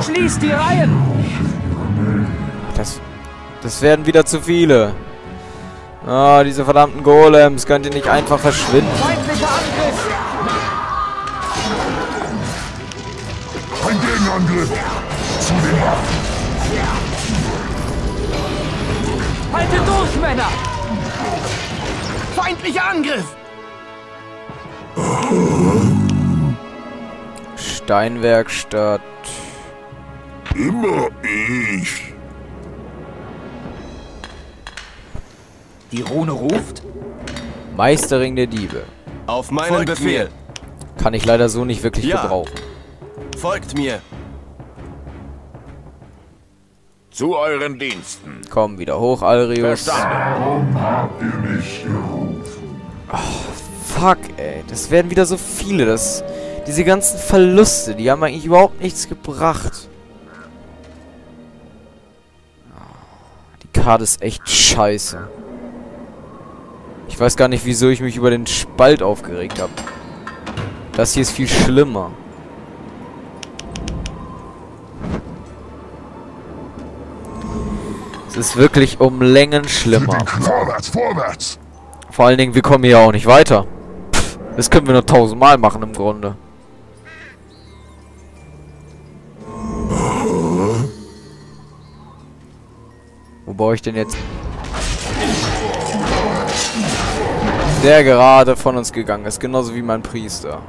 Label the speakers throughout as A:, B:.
A: Schließt die Reihen!
B: Das, das werden wieder zu viele. Ah, diese verdammten Golems. Könnt ihr nicht einfach verschwinden?
A: Feindlicher Angriff!
C: Ein Gegenangriff! Zu den Waffen!
A: Haltet durch, Männer! Feindlicher Angriff!
B: Steinwerkstatt.
C: Immer ich!
A: Die Rune ruft.
B: Meisterring der Diebe.
D: Auf meinen
E: Folgt
D: Befehl.
B: Kann ich leider so nicht wirklich
D: Ja.
B: gebrauchen.
D: Folgt mir.
E: Zu euren Diensten.
B: Komm wieder hoch, Alrius.
E: Verstanden.
C: Warum habt ihr mich gerufen?
B: Fuck, ey. Das werden wieder so viele. Das, diese ganzen Verluste, die haben eigentlich überhaupt nichts gebracht. Die Karte ist echt scheiße. Ich weiß gar nicht, wieso ich mich über den Spalt aufgeregt habe. Das hier ist viel schlimmer. Es ist wirklich um Längen schlimmer.
C: Vorwärts, vorwärts!
B: Vor allen Dingen, wir kommen hier auch nicht weiter. Pff, das können wir nur tausendmal machen im Grunde. Wo baue ich denn jetzt? Der gerade von uns gegangen ist, genauso wie mein Priester.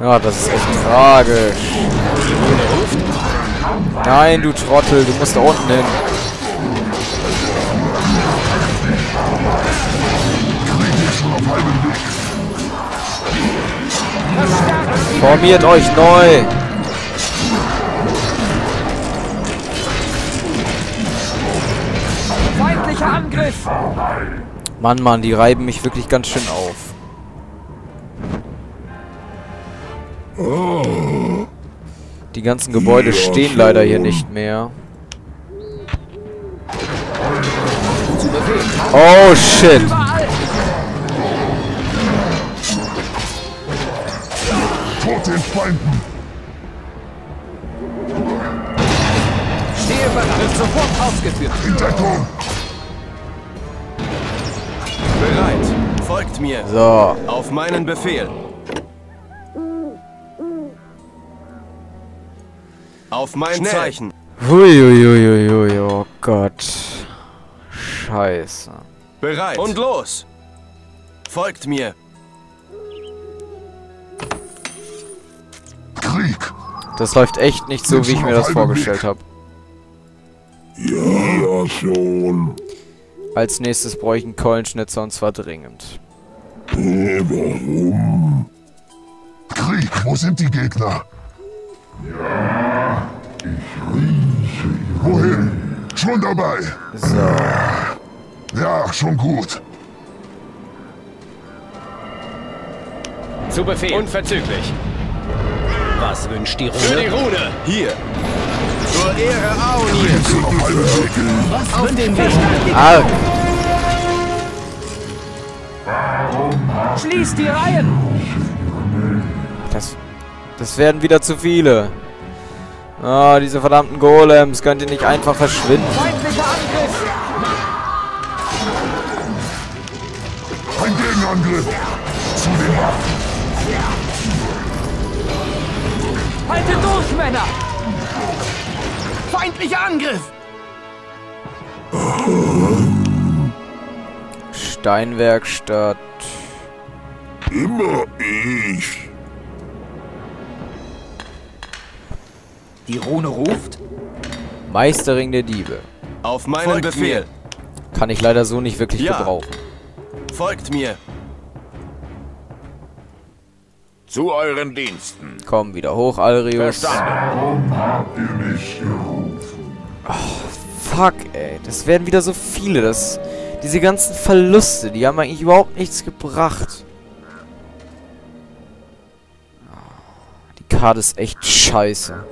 B: Ja, das ist echt tragisch. Nein, du Trottel, du musst da unten hin. Formiert euch neu.
A: Angriff!
B: Mann, Mann, die reiben mich wirklich ganz schön auf. Die ganzen Gebäude stehen leider hier nicht mehr. Oh shit.
C: Tot den Feinden!
A: Stehe bereit! Sofort ausgeführt!
C: In
D: Folgt mir.
B: So.
D: Auf meinen Befehl. Auf mein
E: Schnell.
D: Zeichen.
B: Huiuiuiui, oh Gott. Scheiße.
D: Bereit. Und los. Folgt mir.
C: Krieg!
B: Das läuft echt nicht so, wie ich mir das vorgestellt habe.
C: Ja, schon.
B: Als nächstes brauche ich einen Keulenschnitzer und zwar dringend.
C: Warum? Krieg, wo sind die Gegner? Ja, ich rieche. Wohin? Schon dabei.
B: So.
C: Ja, schon gut.
F: Zu Befehl. Unverzüglich. Was wünscht die
D: Für die
F: Rune?
D: Rune. Hier. Zur Ehre Aunir.
C: Weg.
A: Auf den Weg!
B: Arg.
A: Schließt die Reihen!
B: Das, das werden wieder zu viele. Ah, diese verdammten Golems. Könnt ihr nicht einfach verschwinden?
A: Feindlicher Angriff!
C: Ein Gegenangriff. Zu den Waffen.
A: Haltet durch, Männer! Feindlicher Angriff!
B: Steinwerkstatt.
C: Immer ich.
A: Die Rune ruft.
B: Meisterring der Diebe.
D: Auf meinen
E: Folgt
D: Befehl.
B: Kann ich leider so nicht wirklich
D: Ja.
B: gebrauchen.
D: Folgt mir.
E: Zu euren Diensten.
B: Komm wieder hoch, Alrius.
E: Verstanden.
C: Warum habt ihr mich gerufen?
B: Fuck, ey. Das werden wieder so viele. Das, diese ganzen Verluste, die haben eigentlich überhaupt nichts gebracht. Kart ist echt scheiße.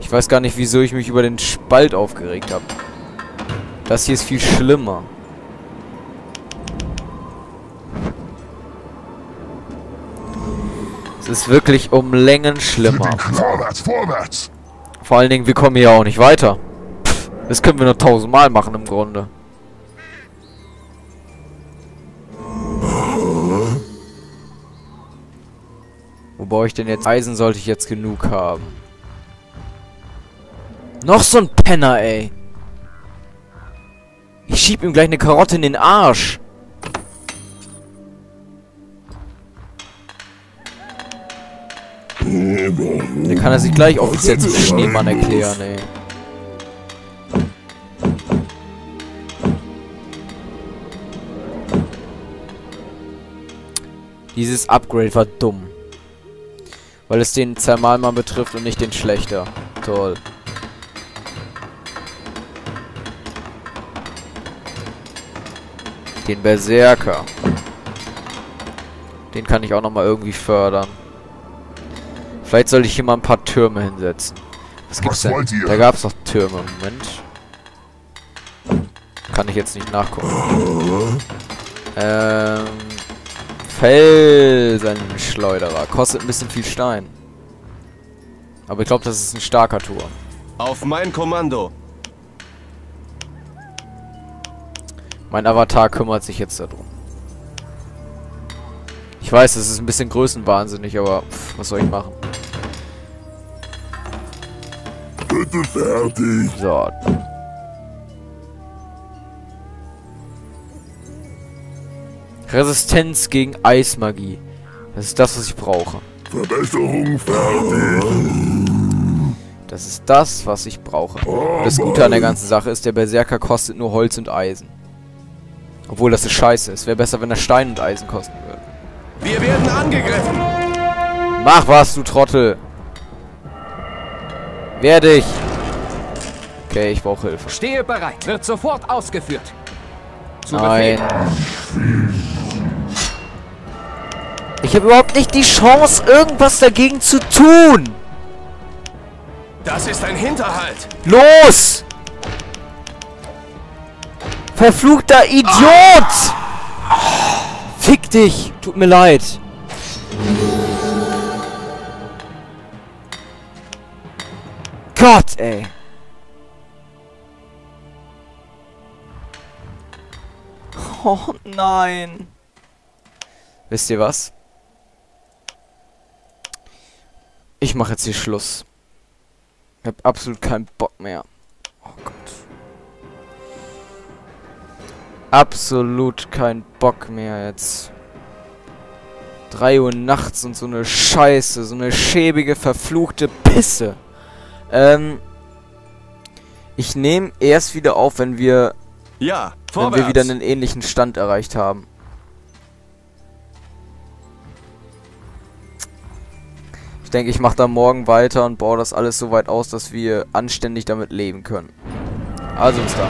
B: Ich weiß gar nicht, wieso ich mich über den Spalt aufgeregt habe. Das hier ist viel schlimmer. Es ist wirklich um Längen schlimmer.
C: Vorwärts, vorwärts!
B: Vor allen Dingen, wir kommen hier auch nicht weiter. Pff, das können wir noch tausendmal machen im Grunde. Wo baue ich denn jetzt? Eisen sollte ich jetzt genug haben. Noch so ein Penner, ey. Ich schieb ihm gleich eine Karotte in den Arsch. Dann kann er sich gleich offiziell zum Schneemann erklären, ey. Dieses Upgrade war dumm. Weil es den Zermalmann betrifft und nicht den Schlechter. Toll. Den Berserker. Den kann ich auch nochmal irgendwie fördern. Vielleicht sollte ich hier mal ein paar Türme hinsetzen. Was gibt's
C: Was
B: denn? Da gab's doch Türme. Moment. Kann ich jetzt nicht nachgucken. Ähm... Felsenschleuderer. Kostet ein bisschen viel Stein. Aber ich glaube, das ist ein starker Turm.
D: Auf mein Kommando.
B: Mein Avatar kümmert sich jetzt darum. Ich weiß, es ist ein bisschen größenwahnsinnig, aber pff, was soll ich machen?
C: Bitte fertig!
B: So. Resistenz gegen Eismagie. Das ist das, was ich brauche.
C: Verbesserung fertig!
B: Das ist das, was ich brauche. Das Gute an der ganzen Sache ist, der Berserker kostet nur Holz und Eisen. Obwohl das ist scheiße. Es wäre besser, wenn er Stein und Eisen kosten würde.
D: Wir werden angegriffen.
B: Mach was, du Trottel! Wehr dich! Okay, ich brauche Hilfe.
A: Stehe bereit. Wird sofort ausgeführt. Zu
B: Nein.
A: Befehl.
B: Ich habe überhaupt nicht die Chance, irgendwas dagegen zu tun!
D: Das ist ein Hinterhalt.
B: Los! Verfluchter Idiot! Fick dich! Tut mir leid. Gott, ey. Oh nein. Wisst ihr was? Ich mache jetzt hier Schluss. Ich hab absolut keinen Bock mehr. Oh Gott. Absolut keinen Bock mehr jetzt. 3 Uhr nachts und so eine Scheiße, so eine schäbige, verfluchte Pisse. Ähm. Ich nehme erst wieder auf, wenn wir,
D: Ja,
B: wenn wir wieder einen ähnlichen Stand erreicht haben. Denke, ich mache da morgen weiter und baue das alles so weit aus, dass wir anständig damit leben können. Also bis dann.